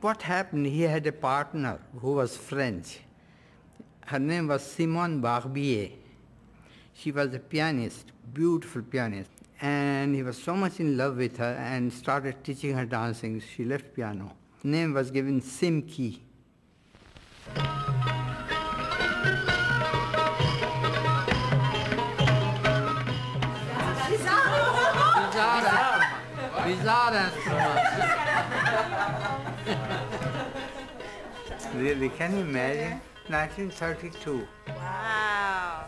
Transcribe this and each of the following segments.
what happened, he had a partner who was French. Her name was Simone Barbier. She was a pianist, beautiful pianist. And he was so much in love with her and started teaching her dancing. She left piano. Name was given Simkie. Bizarre instrument. really, can you imagine? 1932. Wow.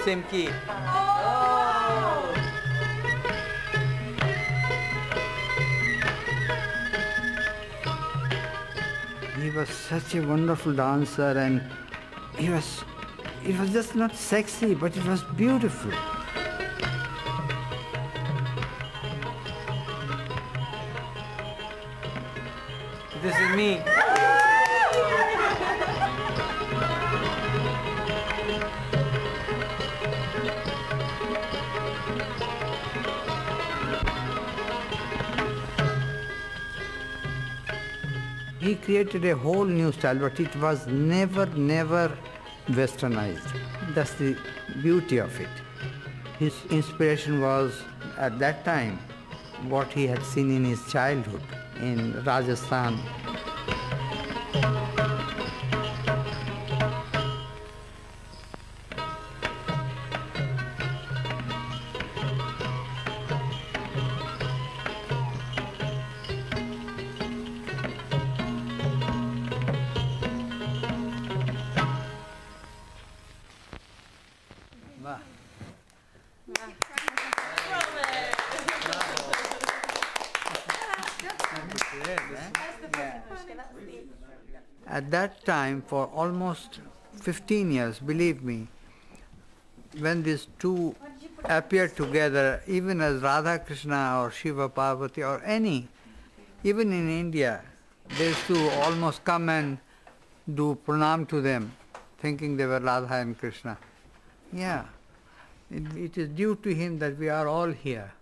Simkie. He was such a wonderful dancer and he was, it was just not sexy, but it was beautiful. This is me. He created a whole new style, but it was never, never westernized. That's the beauty of it. His inspiration was, at that time, what he had seen in his childhood in Rajasthan. Wow. At that time, for almost 15 years, believe me, when these two appeared together, even as Radha Krishna or Shiva Parvati or any, even in India, they used to almost come and do pranam to them, thinking they were Radha and Krishna. Yeah, it, it is due to him that we are all here.